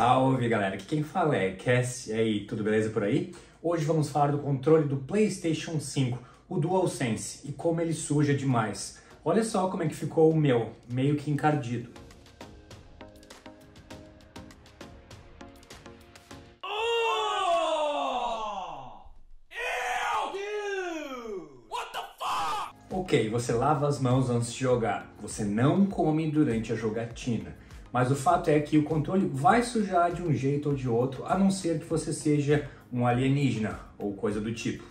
Salve galera, aqui quem fala é Cass, e aí, tudo beleza por aí? Hoje vamos falar do controle do PlayStation 5, o DualSense, e como ele suja demais. Olha só como é que ficou o meu, meio que encardido. Ok, você lava as mãos antes de jogar. Você não come durante a jogatina. Mas o fato é que o controle vai sujar de um jeito ou de outro, a não ser que você seja um alienígena ou coisa do tipo.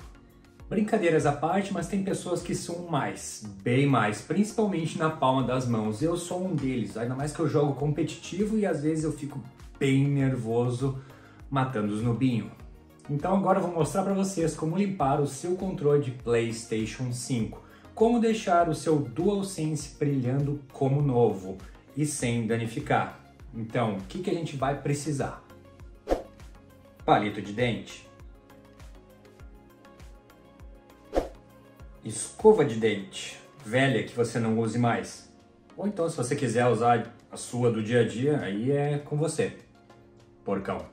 Brincadeiras à parte, mas tem pessoas que são mais, bem mais, principalmente na palma das mãos. Eu sou um deles, ainda mais que eu jogo competitivo e às vezes eu fico bem nervoso matando os nubinhos. Então agora eu vou mostrar para vocês como limpar o seu controle de PlayStation 5 como deixar o seu DualSense brilhando como novo e sem danificar. Então, o que, que a gente vai precisar? Palito de dente, escova de dente velha que você não use mais, ou então se você quiser usar a sua do dia a dia, aí é com você, porcão.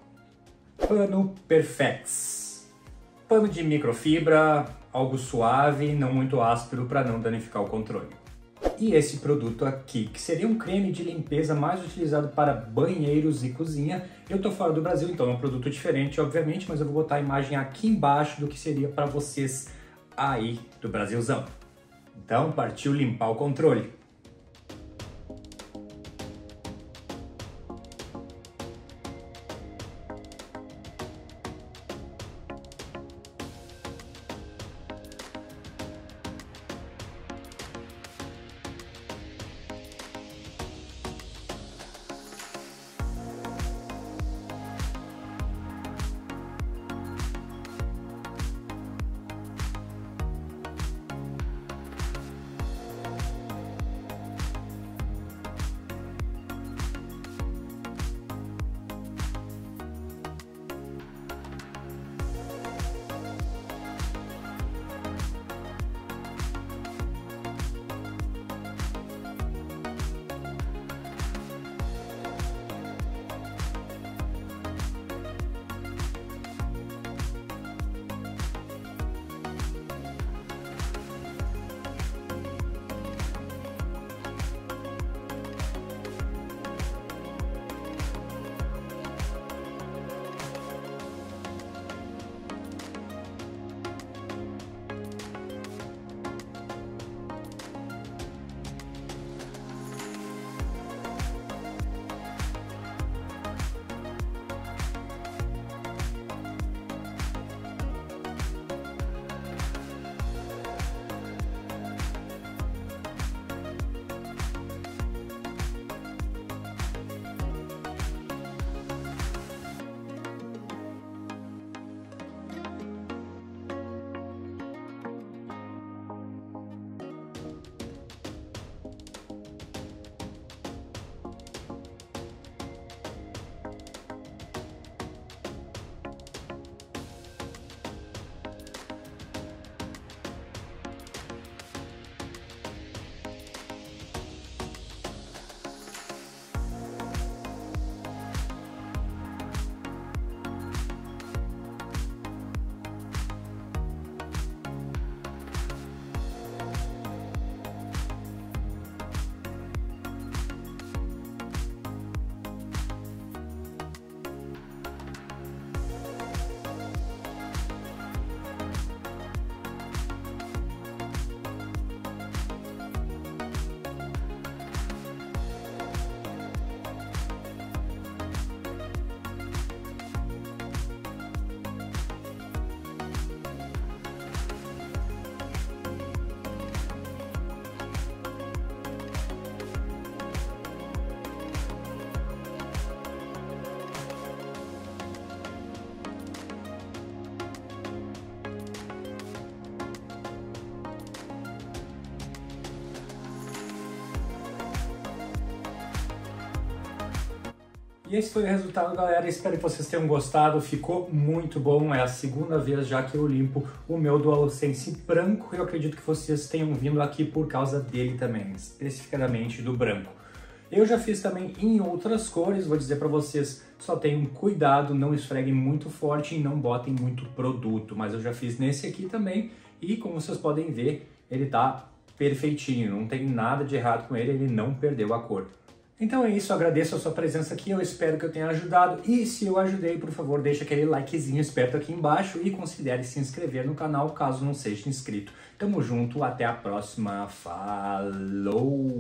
Pano Perfex, pano de microfibra, algo suave, não muito áspero para não danificar o controle. E esse produto aqui, que seria um creme de limpeza mais utilizado para banheiros e cozinha. Eu tô fora do Brasil, então é um produto diferente, obviamente, mas eu vou botar a imagem aqui embaixo do que seria para vocês aí do Brasilzão. Então, partiu limpar o controle. E esse foi o resultado, galera. Espero que vocês tenham gostado. Ficou muito bom. É a segunda vez já que eu limpo o meu DualSense branco. Eu acredito que vocês tenham vindo aqui por causa dele também, especificamente do branco. Eu já fiz também em outras cores, vou dizer para vocês, só tenham cuidado, não esfreguem muito forte e não botem muito produto, mas eu já fiz nesse aqui também e como vocês podem ver, ele tá perfeitinho, não tem nada de errado com ele, ele não perdeu a cor. Então é isso, agradeço a sua presença aqui, eu espero que eu tenha ajudado e se eu ajudei, por favor, deixa aquele likezinho esperto aqui embaixo e considere se inscrever no canal caso não seja inscrito. Tamo junto, até a próxima, falou!